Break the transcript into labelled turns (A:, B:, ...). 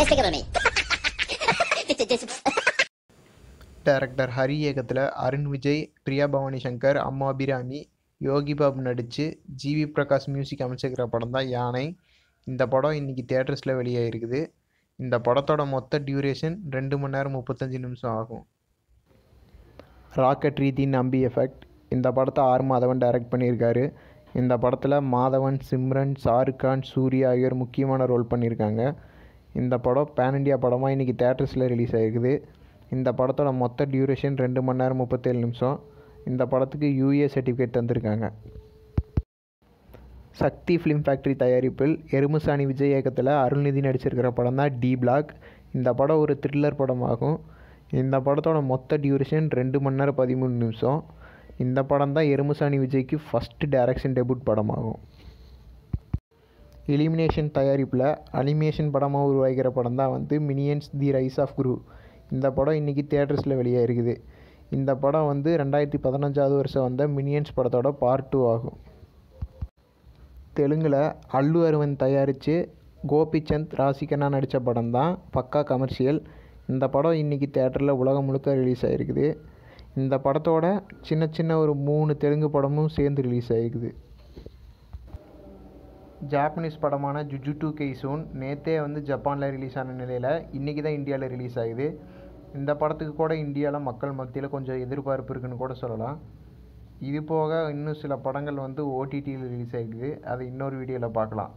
A: Despicable
B: director Hari இயக்கத்தில் அருண் விஜய் பிரியா பவானி சங்கர் அம்மா அபிராமி யோகி பாபு நடித்து ஜிவி பிரகாஷ் மியூசிக் அமைச்சிருக்கிற படம் தான் யானை. இந்த படம் இன்றைக்கி தேட்டர்ஸில் வெளியாகிருக்குது இந்த படத்தோட மொத்த டியூரேஷன் ரெண்டு மணி நேரம் முப்பத்தஞ்சு நிமிஷம் ஆகும். ராக்கெட் ரீதி நம்பி எஃபெக்ட் இந்த படத்தை ஆர் மாதவன் டைரக்ட் பண்ணியிருக்காரு. இந்த படத்தில் மாதவன் சிம்ரன் ஷாருக் கான் சூர்யா ஆகியோர் முக்கியமான ரோல் பண்ணியிருக்காங்க. இந்த படம் பேன் இண்டியா படமாக இன்றைக்கி தேட்டர்ஸில் ரிலீஸ் ஆகிருக்குது இந்த படத்தோட மொத்த டியூரேஷன் ரெண்டு மணி நேரம் முப்பத்தேழு நிமிஷம். இந்த படத்துக்கு யூஏ சர்டிஃபிகேட் தந்திருக்காங்க. சக்தி ஃபிலிம் ஃபேக்ட்ரி தயாரிப்பில் எருமுசாணி விஜய் இயக்கத்தில் அருள்நிதி நடிச்சிருக்கிற படம் தான் டி பிளாக் இந்த படம் ஒரு த்ரில்லர் படமாகும். இந்த படத்தோட மொத்த டியூரேஷன் ரெண்டு மணி நேரம் பதிமூணு நிமிஷம். இந்த படம் தான் எருமுசாணி விஜய்க்கு ஃபஸ்ட்டு டேரக்ஷன் டெபுட் படமாகும். எலிமினேஷன் தயாரிப்பில் அனிமேஷன் படமாக உருவாகிற படம் தான் வந்து Minions the rise of Gru இந்த படம் இன்றைக்கி தேட்டர்ஸில் வெளியாக இருக்குது இந்த படம் வந்து ரெண்டாயிரத்தி பதினஞ்சாவது வருஷம் வந்த மினியன்ஸ் படத்தோட பார்ட் டூ ஆகும். தெலுங்கில் அல்லு அருவன் தயாரித்து கோபிச்சந்த் ராசிகண்ணா நடித்த படம் தான் பக்கா கமர்ஷியல் இந்த படம் இன்றைக்கி தேட்டரில் உலகம் முழுக்க ரிலீஸ் ஆகிருக்குது இந்த படத்தோட சின்ன சின்ன ஒரு மூணு தெலுங்கு படமும் சேர்ந்து ரிலீஸ் ஆகிருக்குது ஜாப்பனீஸ் படமான ஜுஜுட்டு கெய்சூன் நேற்றே வந்து ஜப்பானில் ரிலீஸ் ஆன நிலையில் இன்றைக்கி தான் இந்தியாவில் ரிலீஸ் ஆகுது. இந்த படத்துக்கு கூட இந்தியாவில் மக்கள் மத்தியில் கொஞ்சம் எதிர்பார்ப்பு இருக்குன்னு கூட சொல்லலாம். இது போக இன்னும் சில படங்கள் வந்து ஓடிடியில் ரிலீஸ் ஆகிடுது அதை இன்னொரு வீடியோவில் பார்க்கலாம்.